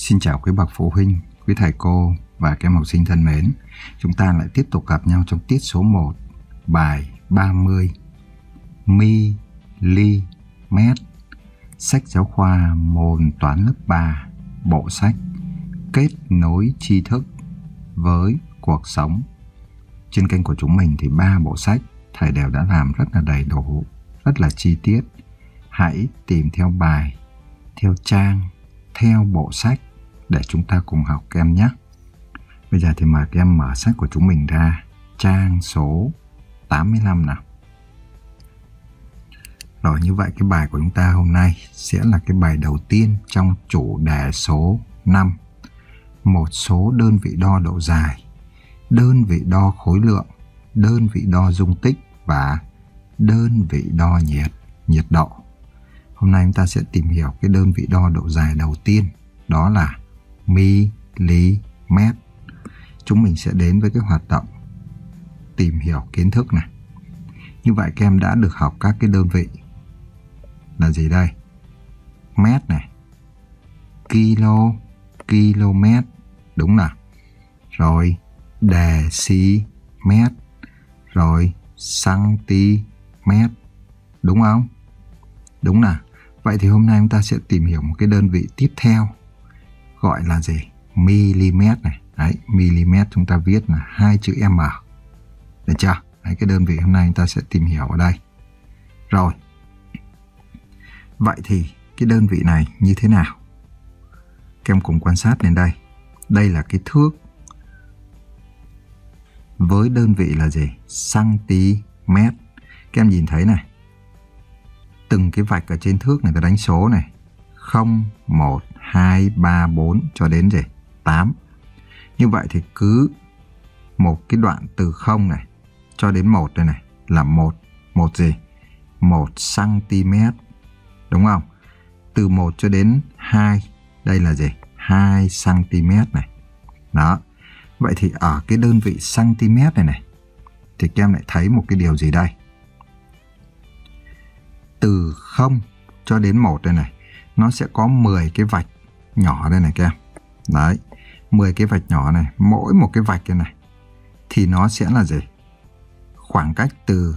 Xin chào quý bậc phụ huynh, quý thầy cô và các em học sinh thân mến. Chúng ta lại tiếp tục gặp nhau trong tiết số 1, bài 30. Mi, ly, mét. Sách giáo khoa môn toán lớp 3, bộ sách Kết nối tri thức với cuộc sống. Trên kênh của chúng mình thì ba bộ sách thầy đều đã làm rất là đầy đủ, rất là chi tiết. Hãy tìm theo bài, theo trang, theo bộ sách để chúng ta cùng học các em nhé. Bây giờ thì mời các em mở sách của chúng mình ra trang số 85 nào. Rồi như vậy cái bài của chúng ta hôm nay sẽ là cái bài đầu tiên trong chủ đề số 5. Một số đơn vị đo độ dài, đơn vị đo khối lượng, đơn vị đo dung tích và đơn vị đo nhiệt, nhiệt độ. Hôm nay chúng ta sẽ tìm hiểu cái đơn vị đo độ dài đầu tiên, đó là mm. Chúng mình sẽ đến với cái hoạt động tìm hiểu kiến thức này. Như vậy các em đã được học các cái đơn vị là gì đây? Mét này, kilo, km, đúng nào? Rồi decimet, rồi cm, đúng không? Đúng nào? Vậy thì hôm nay chúng ta sẽ tìm hiểu một cái đơn vị tiếp theo gọi là gì? mm này. Đấy, mm chúng ta viết là hai chữ m. Được chưa? Đấy, cái đơn vị hôm nay chúng ta sẽ tìm hiểu ở đây. Rồi. Vậy thì cái đơn vị này như thế nào? Các em cùng quan sát lên đây. Đây là cái thước với đơn vị là gì? cm. Các em nhìn thấy này. Từng cái vạch ở trên thước này ta đánh số này. 0, 1, 2, 3, 4 cho đến gì? 8. Như vậy thì cứ một cái đoạn từ 0 này cho đến 1 đây này là 1. 1 gì? 1 cm. Đúng không? Từ 1 cho đến 2 đây là gì? 2 cm này. Đó. Vậy thì ở cái đơn vị cm này này thì các em lại thấy một cái điều gì đây? Từ 0 cho đến 1 đây này nó sẽ có 10 cái vạch nhỏ đây này các em. Đấy, 10 cái vạch nhỏ này, mỗi một cái vạch này này thì nó sẽ là gì? Khoảng cách từ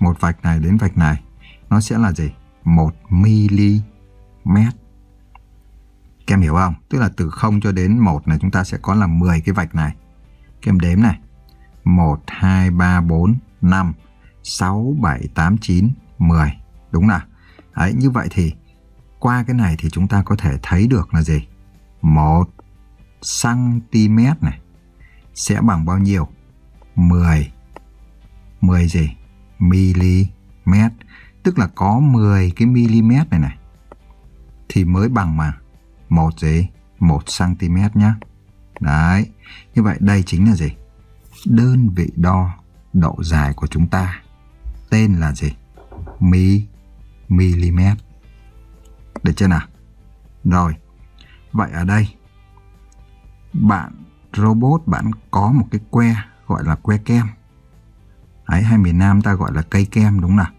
một vạch này đến vạch này nó sẽ là gì? 1 mm. Các em hiểu không? Tức là từ 0 cho đến 1 này chúng ta sẽ có là 10 cái vạch này. Các em đếm này. 1, 2, 3, 4, 5, 6, 7, 8, 9, 10. Đúng nào? Đấy, như vậy thì qua cái này thì chúng ta có thể thấy được là gì? 1 cm này sẽ bằng bao nhiêu? 10 10 gì? mm. Tức là có 10 cái mm này này thì mới bằng mà một gì? 1 cm nhá. Đấy. Như vậy đây chính là gì? Đơn vị đo độ dài của chúng ta. Tên là gì? Mi mm. Được chưa nào? Rồi, vậy ở đây bạn robot bạn có một cái que gọi là que kem. Ấy hay miền Nam ta gọi là cây kem đúng nào?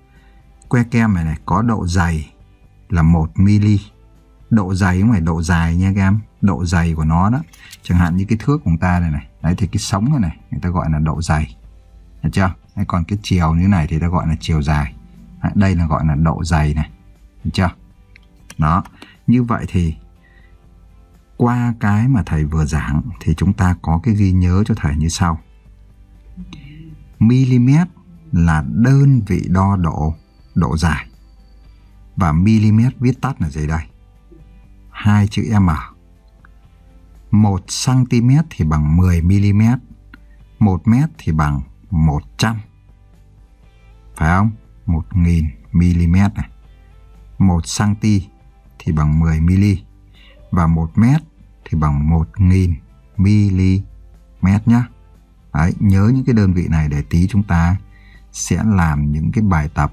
Que kem này này có độ dày là 1 mm. Độ dày không phải độ dài nha các em, độ dày của nó đó. Chẳng hạn như cái thước của ta này này, đấy thì cái sống này này, người ta gọi là độ dày. Được chưa? Đấy, còn cái chiều như này thì ta gọi là chiều dài. Đây là gọi là độ dày này. Được chưa? Đó, như vậy thì qua cái mà thầy vừa giảng thì chúng ta có cái ghi nhớ cho thầy như sau. Mm là đơn vị đo độ độ dài. Và mm viết tắt là gì đây? Hai chữ M. 1 cm thì bằng 10 mm. 1 m thì bằng 100. Phải không? 1000 mm này. 1 cm thì bằng 10 mm và 1 mét thì bằng 1000 mm nhé. Đấy, nhớ những cái đơn vị này để tí chúng ta sẽ làm những cái bài tập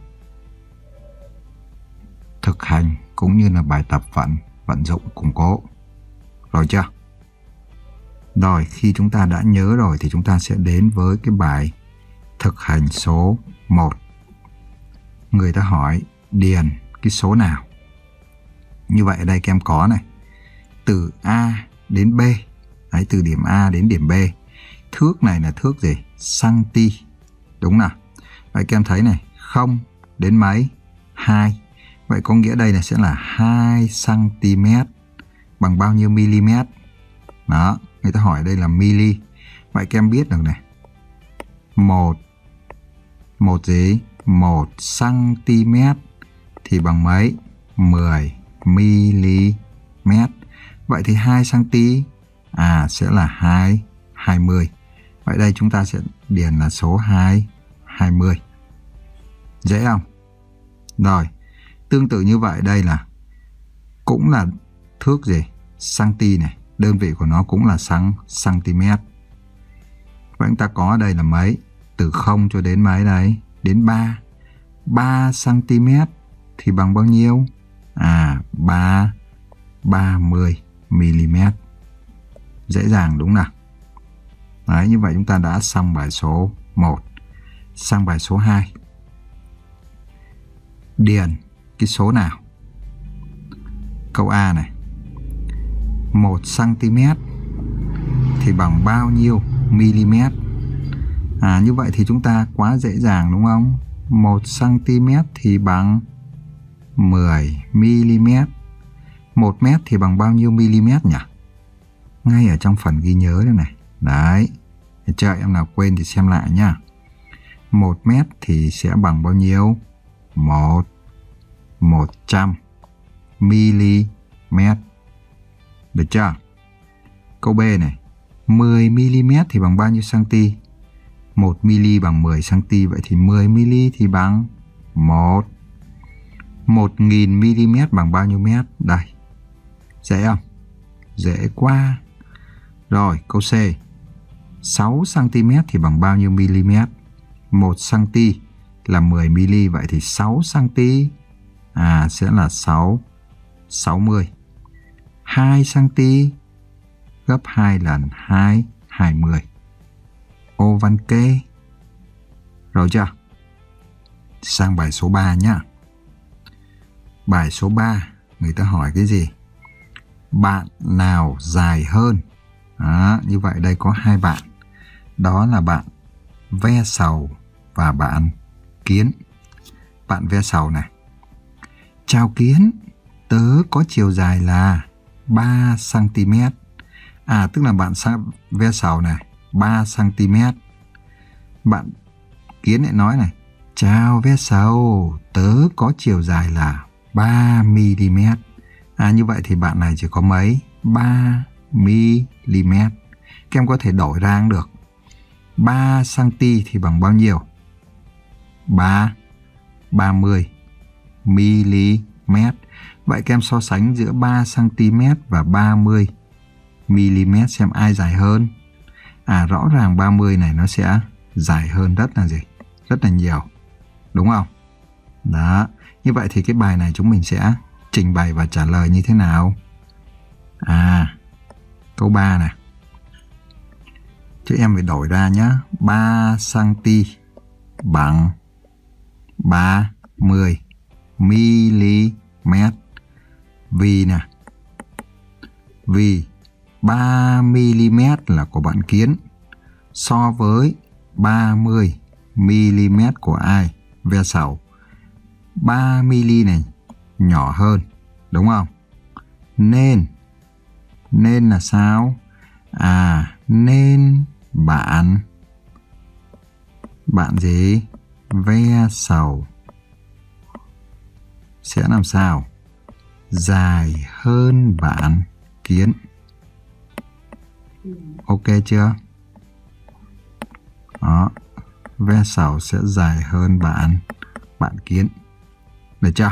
thực hành cũng như là bài tập vận vận dụng củng cố. Rồi chưa? Rồi, khi chúng ta đã nhớ rồi thì chúng ta sẽ đến với cái bài thực hành số 1. Người ta hỏi điền cái số nào như vậy ở đây các em có này. từ A đến B. Đấy, từ điểm A đến điểm B. Thước này là thước gì? Santi. Đúng nào? Vậy các em thấy này, 0 đến mấy? 2. Vậy có nghĩa đây là sẽ là 2 cm bằng bao nhiêu mm? Đó, người ta hỏi đây là mili. Vậy các em biết được này. 1 một gì? 1 cm thì bằng mấy? 10 mm. Vậy thì 2 cm à sẽ là 2 20. Vậy đây chúng ta sẽ điền là số 2 20. Dễ không? Rồi, tương tự như vậy đây là cũng là thước gì? Cm này, đơn vị của nó cũng là sang cm. Vậy chúng ta có ở đây là mấy? Từ 0 cho đến mấy đây? Đến 3. 3 cm thì bằng bao nhiêu? À, 3 30 mm. Dễ dàng đúng nào? Đấy, như vậy chúng ta đã xong bài số 1. Sang bài số 2. Điền cái số nào? Câu A này. 1 cm thì bằng bao nhiêu mm? À như vậy thì chúng ta quá dễ dàng đúng không? 1 cm thì bằng 10 mm. 1 mét thì bằng bao nhiêu mm nhỉ? Ngay ở trong phần ghi nhớ đây này. Đấy. Chờ em nào quên thì xem lại nhá. 1 mét thì sẽ bằng bao nhiêu? 1 100 mm. Được chưa? Câu B này. 10 mm thì bằng bao nhiêu cm? 1 mm bằng 10 cm vậy thì 10 mm thì bằng 1 1000 mm bằng bao nhiêu mét? Đây. Dễ không? Dễ quá. Rồi, câu C. 6 cm thì bằng bao nhiêu mm? 1 cm là 10 mm vậy thì 6 cm à sẽ là 6 60. 2 cm gấp 2 lần 2 20. Ô văn kê. Rồi chưa? Sang bài số 3 nhé. Bài số 3 người ta hỏi cái gì? Bạn nào dài hơn? Đó, như vậy đây có hai bạn. Đó là bạn ve sầu và bạn kiến. Bạn ve sầu này. Chào kiến, tớ có chiều dài là 3 cm. À tức là bạn ve sầu này 3 cm. Bạn kiến lại nói này, chào ve sầu, tớ có chiều dài là 3 mm. À như vậy thì bạn này chỉ có mấy? 3 mm. Các em có thể đổi ra được. 3 cm thì bằng bao nhiêu? 3 30 mm. Vậy các em so sánh giữa 3 cm và 30 mm xem ai dài hơn. À rõ ràng 30 này nó sẽ dài hơn rất là gì? Rất là nhiều. Đúng không? Đó. Như vậy thì cái bài này chúng mình sẽ trình bày và trả lời như thế nào? À, câu 3 này. Chứ em phải đổi ra nhé. 3 cm bằng 30 mm. Vì nè. Vì 3 mm là của bạn Kiến so với 30 mm của ai? Ve sầu. 3 mm này nhỏ hơn, đúng không? Nên nên là sao? À, nên bạn bạn gì? Ve sầu sẽ làm sao? Dài hơn bạn kiến. Ok chưa? Đó, ve sầu sẽ dài hơn bạn bạn kiến. Được chưa?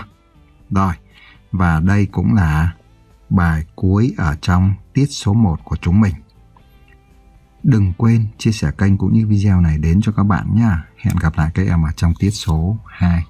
Rồi, và đây cũng là bài cuối ở trong tiết số 1 của chúng mình. Đừng quên chia sẻ kênh cũng như video này đến cho các bạn nha. Hẹn gặp lại các em ở trong tiết số 2.